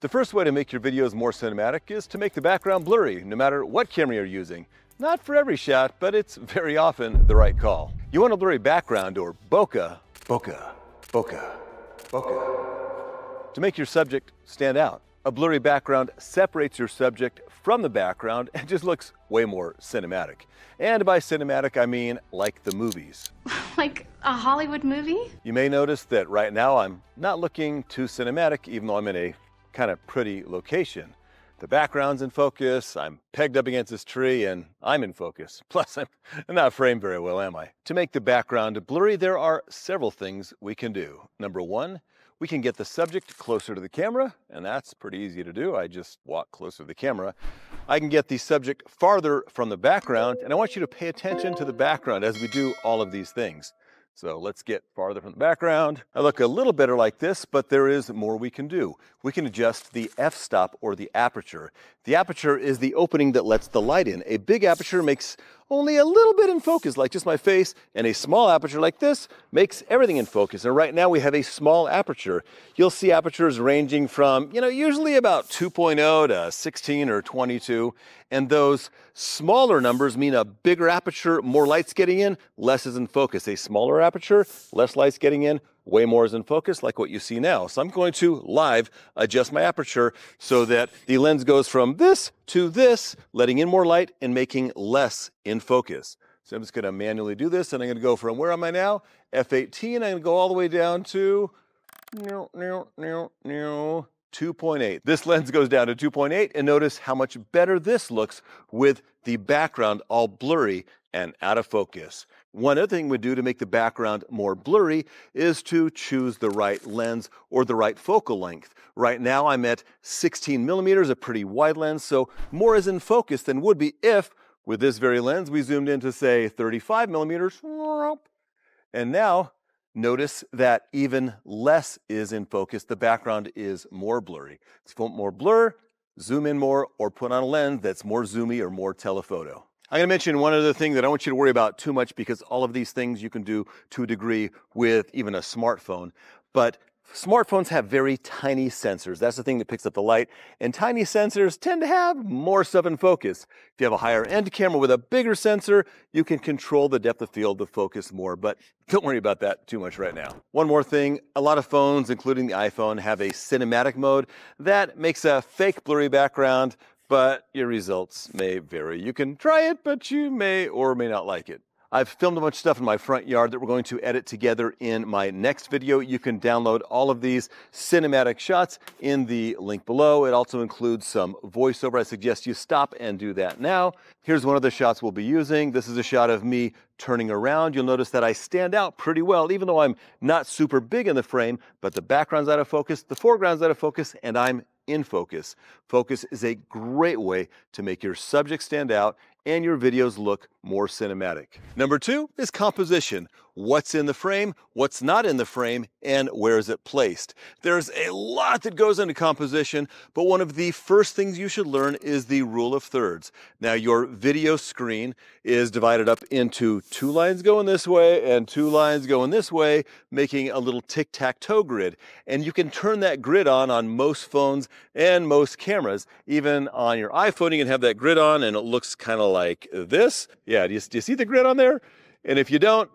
The first way to make your videos more cinematic is to make the background blurry, no matter what camera you're using. Not for every shot, but it's very often the right call. You want a blurry background or bokeh, bokeh, bokeh, bokeh, to make your subject stand out. A blurry background separates your subject from the background and just looks way more cinematic. And by cinematic, I mean like the movies. like a Hollywood movie? You may notice that right now I'm not looking too cinematic, even though I'm in a kind of pretty location. The background's in focus, I'm pegged up against this tree, and I'm in focus. Plus, I'm not framed very well, am I? To make the background blurry, there are several things we can do. Number one, we can get the subject closer to the camera, and that's pretty easy to do. I just walk closer to the camera. I can get the subject farther from the background, and I want you to pay attention to the background as we do all of these things. So let's get farther from the background. I look a little better like this, but there is more we can do. We can adjust the f-stop or the aperture. The aperture is the opening that lets the light in. A big aperture makes only a little bit in focus, like just my face, and a small aperture like this makes everything in focus. And right now we have a small aperture. You'll see apertures ranging from, you know, usually about 2.0 to 16 or 22. And those smaller numbers mean a bigger aperture, more light's getting in, less is in focus. A smaller aperture, less light's getting in, way more is in focus like what you see now. So I'm going to live adjust my aperture so that the lens goes from this to this, letting in more light and making less in focus. So I'm just going to manually do this and I'm going to go from where am I now? F18. I'm to go all the way down to 2.8. This lens goes down to 2.8 and notice how much better this looks with the background all blurry and out of focus. One other thing we do to make the background more blurry is to choose the right lens or the right focal length. Right now I'm at 16 millimeters, a pretty wide lens, so more is in focus than would be if, with this very lens, we zoomed in to say 35 millimeters. And now notice that even less is in focus. The background is more blurry. If you want more blur, zoom in more or put on a lens that's more zoomy or more telephoto. I'm going to mention one other thing that I don't want you to worry about too much because all of these things you can do to a degree with even a smartphone. But smartphones have very tiny sensors. That's the thing that picks up the light. And tiny sensors tend to have more stuff in focus. If you have a higher end camera with a bigger sensor, you can control the depth of field, the focus more. But don't worry about that too much right now. One more thing, a lot of phones, including the iPhone, have a cinematic mode that makes a fake blurry background but your results may vary. You can try it, but you may or may not like it. I've filmed a bunch of stuff in my front yard that we're going to edit together in my next video. You can download all of these cinematic shots in the link below. It also includes some voiceover. I suggest you stop and do that now. Here's one of the shots we'll be using. This is a shot of me turning around. You'll notice that I stand out pretty well, even though I'm not super big in the frame, but the background's out of focus, the foreground's out of focus, and I'm in focus. Focus is a great way to make your subject stand out and your videos look more cinematic. Number two is composition. What's in the frame, what's not in the frame, and where is it placed? There's a lot that goes into composition, but one of the first things you should learn is the rule of thirds. Now, your video screen is divided up into two lines going this way and two lines going this way, making a little tic-tac-toe grid. And you can turn that grid on on most phones and most cameras. Even on your iPhone, you can have that grid on and it looks kind of like this. Yeah, do you, do you see the grid on there? And if you don't,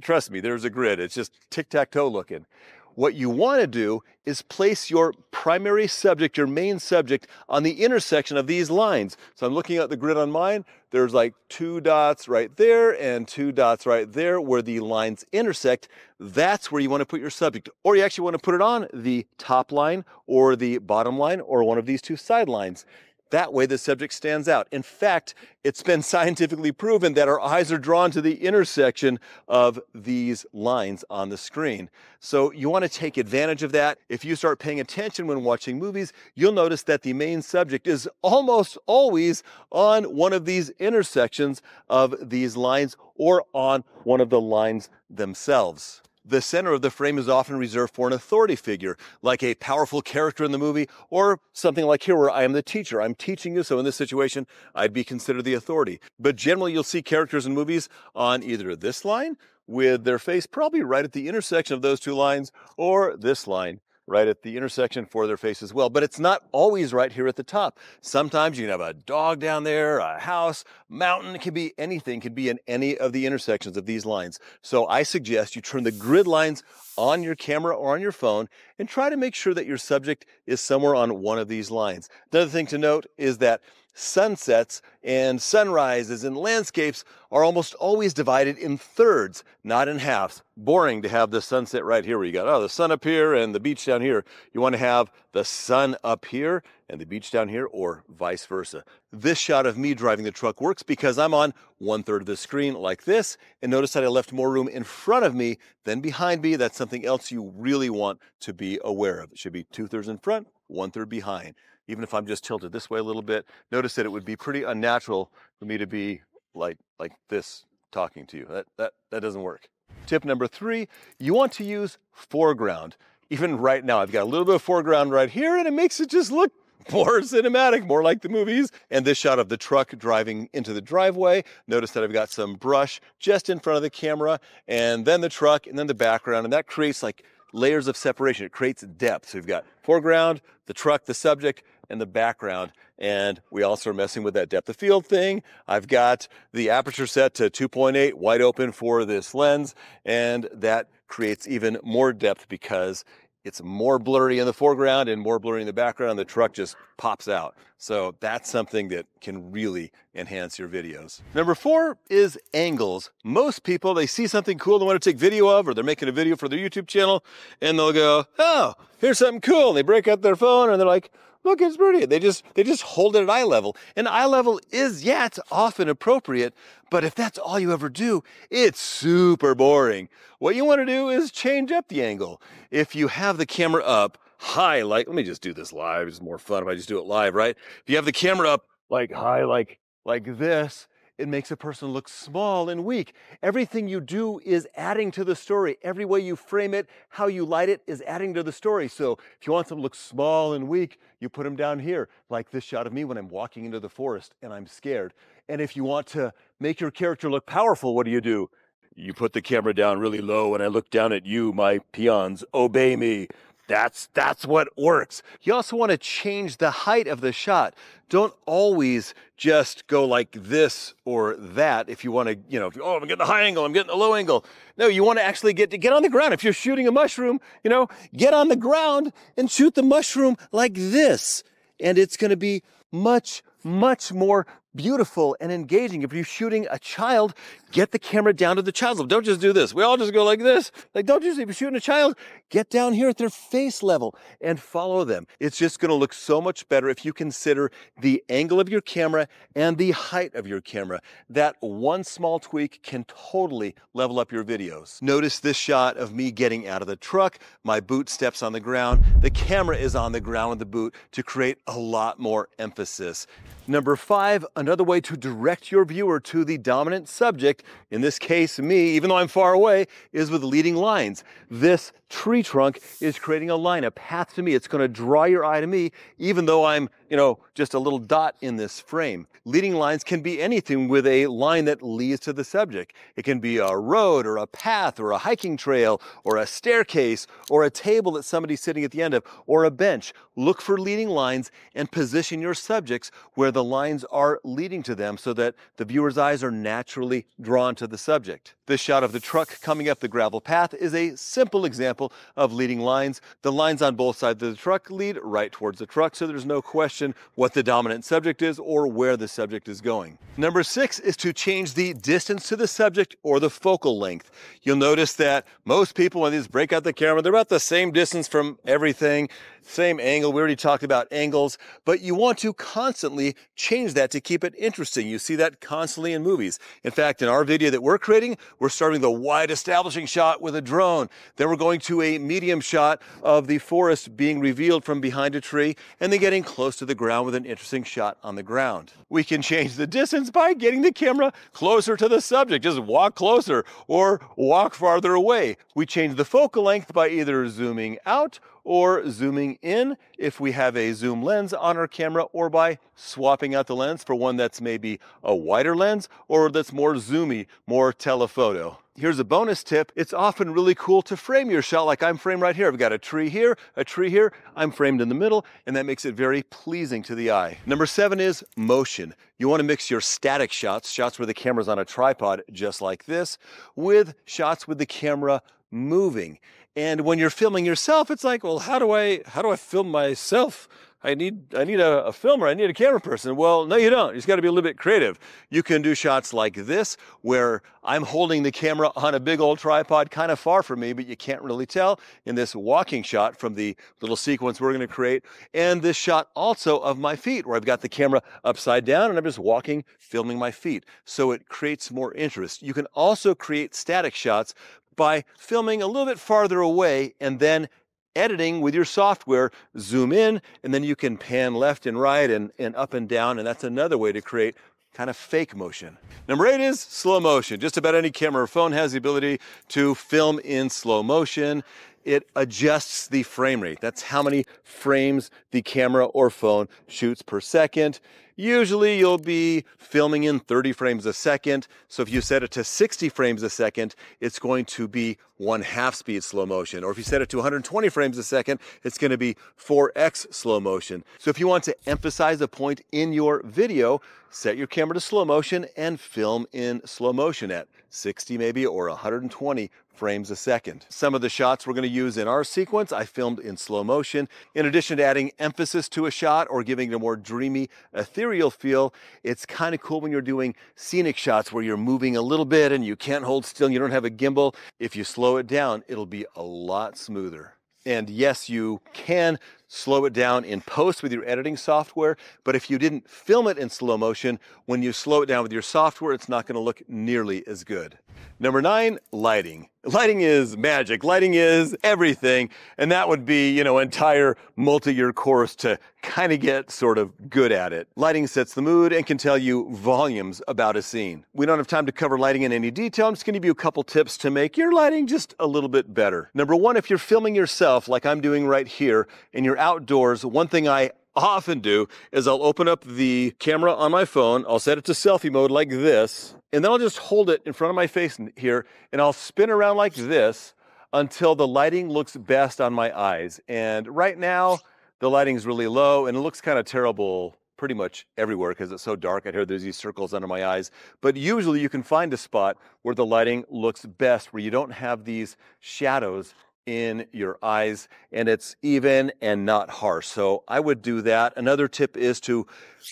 trust me, there's a grid. It's just tic-tac-toe looking. What you want to do is place your primary subject, your main subject, on the intersection of these lines. So I'm looking at the grid on mine. There's like two dots right there and two dots right there where the lines intersect. That's where you want to put your subject. Or you actually want to put it on the top line or the bottom line or one of these two side lines. That way the subject stands out. In fact, it's been scientifically proven that our eyes are drawn to the intersection of these lines on the screen. So you want to take advantage of that. If you start paying attention when watching movies, you'll notice that the main subject is almost always on one of these intersections of these lines or on one of the lines themselves. The center of the frame is often reserved for an authority figure, like a powerful character in the movie, or something like here where I am the teacher. I'm teaching you, so in this situation, I'd be considered the authority. But generally, you'll see characters in movies on either this line, with their face probably right at the intersection of those two lines, or this line, right at the intersection for their face as well. But it's not always right here at the top. Sometimes you can have a dog down there, a house, mountain, it can be anything, it can be in any of the intersections of these lines. So I suggest you turn the grid lines on your camera or on your phone and try to make sure that your subject is somewhere on one of these lines. Another thing to note is that sunsets and sunrises and landscapes are almost always divided in thirds, not in halves. Boring to have the sunset right here where you got, oh, the sun up here and the beach down here. You want to have the sun up here and the beach down here or vice versa. This shot of me driving the truck works because I'm on one third of the screen like this. And notice that I left more room in front of me than behind me. That's something else you really want to be aware of. It should be two thirds in front, one third behind even if I'm just tilted this way a little bit, notice that it would be pretty unnatural for me to be like, like this talking to you. That, that, that doesn't work. Tip number three, you want to use foreground. Even right now, I've got a little bit of foreground right here and it makes it just look more cinematic, more like the movies. And this shot of the truck driving into the driveway. Notice that I've got some brush just in front of the camera and then the truck and then the background. And that creates like layers of separation. It creates depth. So we've got foreground, the truck, the subject, and the background. And we also are messing with that depth of field thing. I've got the aperture set to 2.8 wide open for this lens. And that creates even more depth because it's more blurry in the foreground and more blurry in the background. The truck just pops out. So that's something that can really enhance your videos. Number four is angles. Most people, they see something cool they want to take video of, or they're making a video for their YouTube channel, and they'll go, oh, here's something cool. And they break out their phone and they're like, look, it's pretty. They just they just hold it at eye level. And eye level is, yeah, it's often appropriate, but if that's all you ever do, it's super boring. What you want to do is change up the angle. If you have the camera up high, like let me just do this live. It's more fun if I just do it live, right? If you have the camera up like high, like like this, it makes a person look small and weak. Everything you do is adding to the story. Every way you frame it, how you light it is adding to the story. So if you want them to look small and weak, you put them down here, like this shot of me when I'm walking into the forest and I'm scared. And if you want to make your character look powerful, what do you do? You put the camera down really low and I look down at you, my peons. Obey me. That's, that's what works. You also want to change the height of the shot. Don't always just go like this or that if you want to, you know, if you, oh, I'm getting the high angle, I'm getting the low angle. No, you want to actually get to get on the ground. If you're shooting a mushroom, you know, get on the ground and shoot the mushroom like this. And it's going to be much, much more beautiful and engaging. If you're shooting a child, get the camera down to the child's level. Don't just do this. We all just go like this. Like, don't just, if you're shooting a child, get down here at their face level and follow them. It's just going to look so much better if you consider the angle of your camera and the height of your camera. That one small tweak can totally level up your videos. Notice this shot of me getting out of the truck. My boot steps on the ground. The camera is on the ground with the boot to create a lot more emphasis. Number five, another way to direct your viewer to the dominant subject, in this case me, even though I'm far away, is with leading lines. This tree trunk is creating a line, a path to me. It's going to draw your eye to me, even though I'm, you know, just a little dot in this frame. Leading lines can be anything with a line that leads to the subject. It can be a road or a path or a hiking trail or a staircase or a table that somebody's sitting at the end of or a bench. Look for leading lines and position your subjects where the lines are leading to them so that the viewer's eyes are naturally drawn to the subject. This shot of the truck coming up the gravel path is a simple example of leading lines. The lines on both sides of the truck lead right towards the truck, so there's no question what the dominant subject is or where the subject is going. Number six is to change the distance to the subject or the focal length. You'll notice that most people, when they just break out the camera, they're about the same distance from everything, same angle. We already talked about angles, but you want to constantly change that to keep it interesting. You see that constantly in movies. In fact, in our video that we're creating, we're starting the wide establishing shot with a drone. Then we're going to a medium shot of the forest being revealed from behind a tree and then getting close to the ground with an interesting shot on the ground. We can change the distance by getting the camera closer to the subject. Just walk closer or walk farther away. We change the focal length by either zooming out or zooming in if we have a zoom lens on our camera, or by swapping out the lens for one that's maybe a wider lens or that's more zoomy, more telephoto. Here's a bonus tip. It's often really cool to frame your shot like I'm framed right here. I've got a tree here, a tree here. I'm framed in the middle, and that makes it very pleasing to the eye. Number seven is motion. You want to mix your static shots, shots where the camera's on a tripod, just like this, with shots with the camera moving. And when you're filming yourself, it's like, well, how do I how do I film myself? I need I need a, a, filmer, I need a camera person. Well, no, you don't. You just got to be a little bit creative. You can do shots like this, where I'm holding the camera on a big old tripod, kind of far from me, but you can't really tell. In this walking shot from the little sequence we're going to create, and this shot also of my feet, where I've got the camera upside down and I'm just walking, filming my feet. So it creates more interest. You can also create static shots by filming a little bit farther away and then editing with your software, zoom in, and then you can pan left and right and, and up and down, and that's another way to create kind of fake motion. Number eight is slow motion. Just about any camera or phone has the ability to film in slow motion. It adjusts the frame rate. That's how many frames the camera or phone shoots per second. Usually you'll be filming in 30 frames a second. So if you set it to 60 frames a second, it's going to be one half speed slow motion. Or if you set it to 120 frames a second, it's going to be 4x slow motion. So if you want to emphasize a point in your video, set your camera to slow motion and film in slow motion at 60 maybe or 120 frames a second. Some of the shots we're going to use in our sequence I filmed in slow motion. In addition to adding emphasis to a shot or giving it a more dreamy, ethereal feel, it's kind of cool when you're doing scenic shots where you're moving a little bit and you can't hold still and you don't have a gimbal. If you slow it down, it'll be a lot smoother. And yes, you can slow it down in post with your editing software, but if you didn't film it in slow motion, when you slow it down with your software, it's not going to look nearly as good. Number nine, lighting. Lighting is magic. Lighting is everything. And that would be, you know, entire multi-year course to kind of get sort of good at it. Lighting sets the mood and can tell you volumes about a scene. We don't have time to cover lighting in any detail. I'm just going to give you a couple tips to make your lighting just a little bit better. Number one, if you're filming yourself like I'm doing right here and you're outdoors, one thing I often do is I'll open up the camera on my phone, I'll set it to selfie mode like this, and then I'll just hold it in front of my face here and I'll spin around like this until the lighting looks best on my eyes. And right now, the lighting is really low and it looks kind of terrible pretty much everywhere because it's so dark out here. There's these circles under my eyes. But usually you can find a spot where the lighting looks best, where you don't have these shadows in your eyes and it's even and not harsh. So I would do that. Another tip is to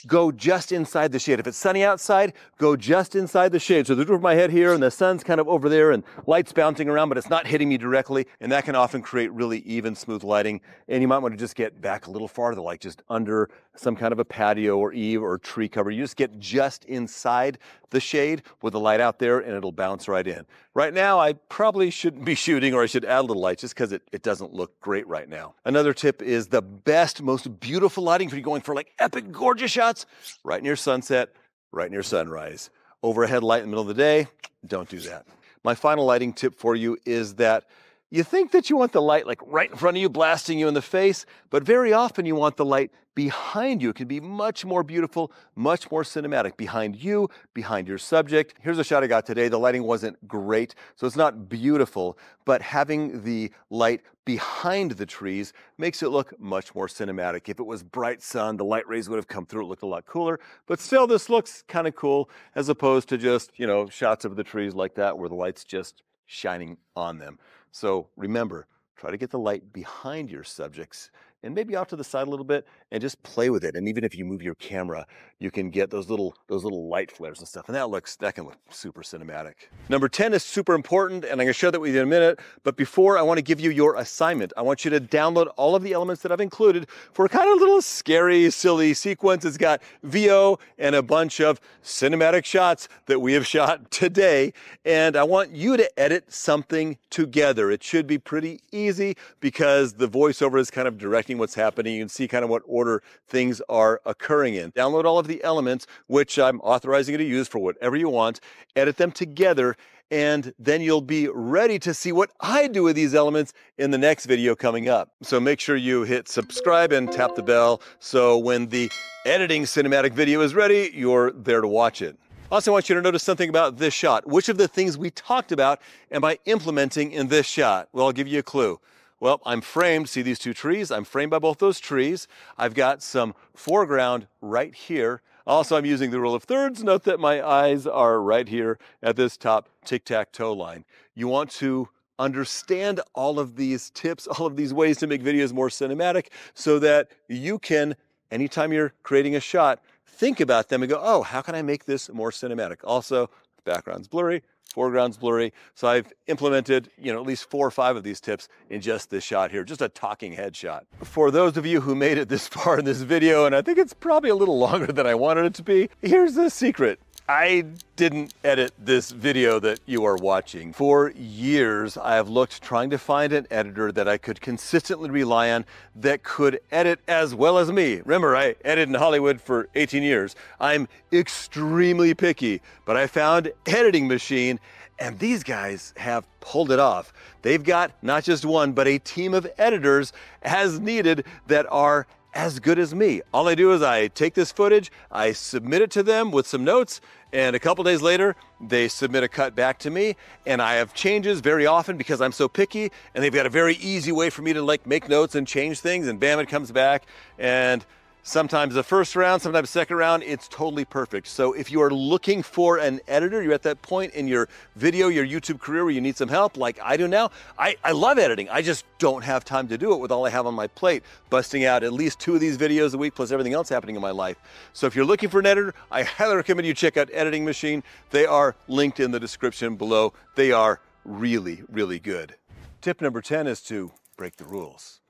go just inside the shade. If it's sunny outside, go just inside the shade. So the roof of my head here and the sun's kind of over there and light's bouncing around, but it's not hitting me directly. And that can often create really even, smooth lighting. And you might want to just get back a little farther, like just under some kind of a patio or eave or tree cover. You just get just inside the shade with the light out there and it'll bounce right in. Right now, I probably shouldn't be shooting or I should add a little light just because it, it doesn't look great right now. Another tip is the best, most beautiful lighting for you going for like epic, gorgeous shots right near sunset, right near sunrise. Overhead light in the middle of the day, don't do that. My final lighting tip for you is that you think that you want the light like right in front of you, blasting you in the face, but very often you want the light behind you. It can be much more beautiful, much more cinematic. Behind you, behind your subject. Here's a shot I got today. The lighting wasn't great, so it's not beautiful, but having the light behind the trees makes it look much more cinematic. If it was bright sun, the light rays would have come through, it looked a lot cooler, but still this looks kind of cool as opposed to just, you know, shots of the trees like that where the light's just shining on them. So remember, try to get the light behind your subjects and maybe off to the side a little bit and just play with it. And even if you move your camera, you can get those little those little light flares and stuff. And that looks that can look super cinematic. Number 10 is super important, and I'm gonna share that with you in a minute. But before I want to give you your assignment, I want you to download all of the elements that I've included for a kind of little scary, silly sequence. It's got VO and a bunch of cinematic shots that we have shot today. And I want you to edit something together. It should be pretty easy because the voiceover is kind of directing what's happening. You can see kind of what order things are occurring in. Download all of the elements, which I'm authorizing you to use for whatever you want, edit them together, and then you'll be ready to see what I do with these elements in the next video coming up. So make sure you hit subscribe and tap the bell so when the editing cinematic video is ready, you're there to watch it. Also, I want you to notice something about this shot. Which of the things we talked about am I implementing in this shot? Well, I'll give you a clue. Well, I'm framed, see these two trees? I'm framed by both those trees. I've got some foreground right here. Also, I'm using the rule of thirds. Note that my eyes are right here at this top tic-tac-toe line. You want to understand all of these tips, all of these ways to make videos more cinematic so that you can, anytime you're creating a shot, think about them and go, oh, how can I make this more cinematic? Also, background's blurry, foreground's blurry. So I've implemented, you know, at least four or five of these tips in just this shot here, just a talking head shot. For those of you who made it this far in this video, and I think it's probably a little longer than I wanted it to be, here's the secret. I didn't edit this video that you are watching. For years, I have looked trying to find an editor that I could consistently rely on that could edit as well as me. Remember, I edited in Hollywood for 18 years. I'm extremely picky, but I found Editing Machine and these guys have pulled it off. They've got not just one, but a team of editors as needed that are as good as me. All I do is I take this footage, I submit it to them with some notes, and a couple days later, they submit a cut back to me, and I have changes very often because I'm so picky, and they've got a very easy way for me to like make notes and change things, and bam, it comes back. And Sometimes the first round, sometimes second round, it's totally perfect. So if you are looking for an editor, you're at that point in your video, your YouTube career where you need some help, like I do now. I, I love editing. I just don't have time to do it with all I have on my plate, busting out at least two of these videos a week plus everything else happening in my life. So if you're looking for an editor, I highly recommend you check out Editing Machine. They are linked in the description below. They are really, really good. Tip number 10 is to break the rules.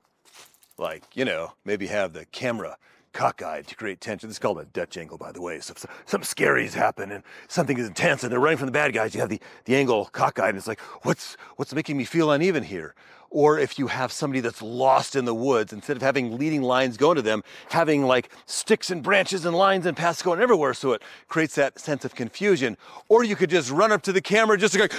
Like, you know, maybe have the camera cockeyed to create tension. This is called a Dutch angle, by the way. So if something scary's happened and something is intense and they're running from the bad guys, you have the, the angle cockeyed and it's like, what's, what's making me feel uneven here? Or if you have somebody that's lost in the woods, instead of having leading lines going to them, having like sticks and branches and lines and paths going everywhere so it creates that sense of confusion. Or you could just run up to the camera just to like,